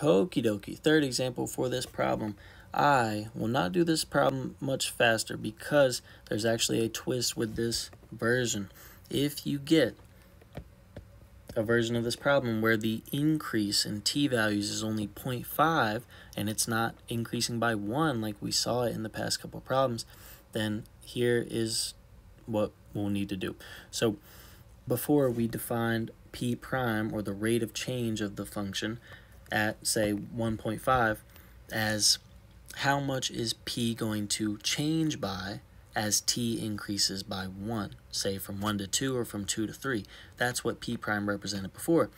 Okie dokie. Third example for this problem. I will not do this problem much faster because there's actually a twist with this version. If you get a version of this problem where the increase in t-values is only 0.5 and it's not increasing by 1 like we saw it in the past couple problems, then here is what we'll need to do. So before we defined p prime or the rate of change of the function at say 1.5 as how much is p going to change by as t increases by 1, say from 1 to 2 or from 2 to 3. That's what p prime represented before.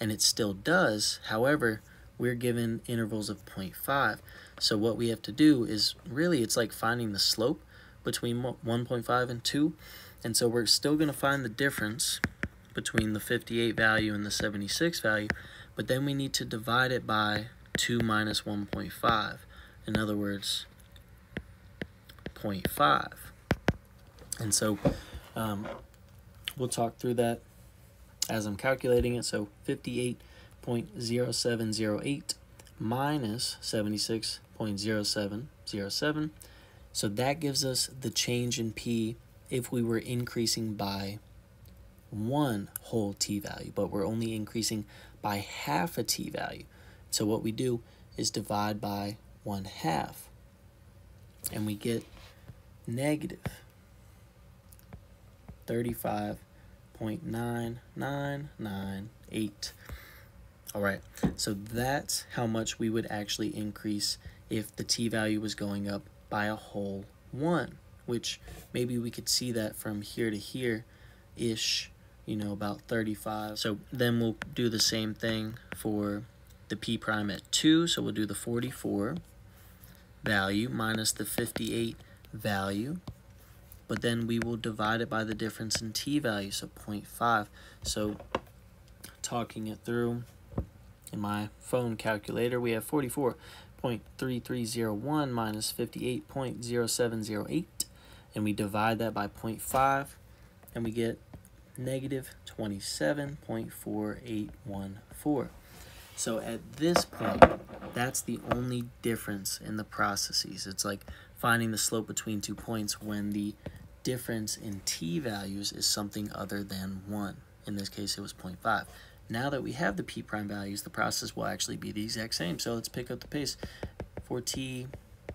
And it still does, however, we're given intervals of 0.5. So what we have to do is really it's like finding the slope between 1.5 and 2. And so we're still going to find the difference between the 58 value and the 76 value, but then we need to divide it by 2 minus 1.5. In other words, 0.5. And so um, we'll talk through that as I'm calculating it. So 58.0708 minus 76.0707. So that gives us the change in P if we were increasing by one whole t value, but we're only increasing by half a t value. So what we do is divide by 1 half, and we get negative 35.9998. All right, so that's how much we would actually increase if the t value was going up by a whole 1, which maybe we could see that from here to here-ish, you know, about 35. So then we'll do the same thing for the p prime at 2, so we'll do the 44 value minus the 58 value but then we will divide it by the difference in t value, so 0.5. So talking it through in my phone calculator, we have 44.3301 minus 58.0708, and we divide that by 0.5, and we get negative 27.4814. So at this point, that's the only difference in the processes. It's like finding the slope between two points when the difference in t values is something other than 1. In this case, it was 0.5. Now that we have the p prime values, the process will actually be the exact same. So let's pick up the pace for t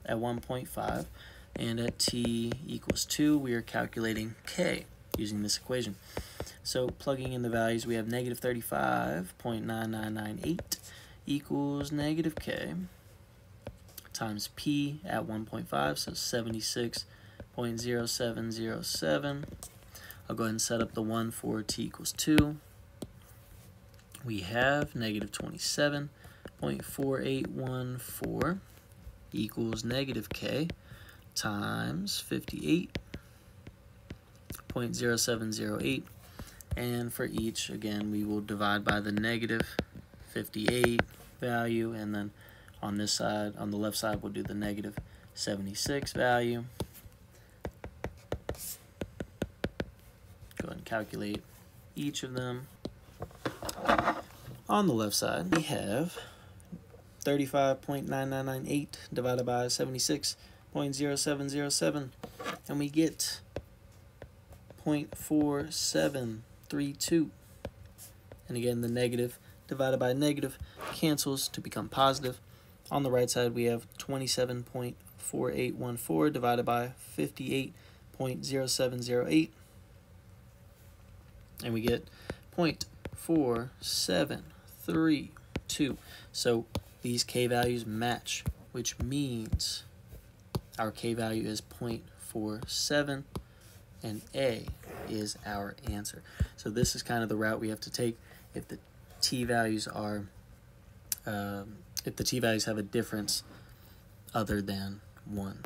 at 1.5, and at t equals 2, we are calculating k using this equation. So plugging in the values, we have negative 35.9998 equals negative k times p at 1.5, so 76.0707. I'll go ahead and set up the one for t equals 2. We have negative 27.4814 equals negative k times 58.0708. And for each, again, we will divide by the negative 58 value. And then on this side, on the left side, we'll do the negative 76 value. Go ahead and calculate each of them. On the left side, we have 35.9998 divided by 76.0707, and we get 0.4732. And again, the negative divided by negative cancels to become positive. On the right side, we have 27.4814 divided by 58.0708 and we get 0.4732. So these k values match, which means our k value is 0.47 and A is our answer. So this is kind of the route we have to take if the t values are, um, if the t values have a difference other than 1.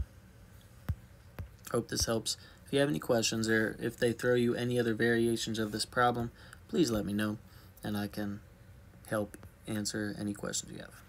Hope this helps. If you have any questions or if they throw you any other variations of this problem, please let me know and I can help answer any questions you have.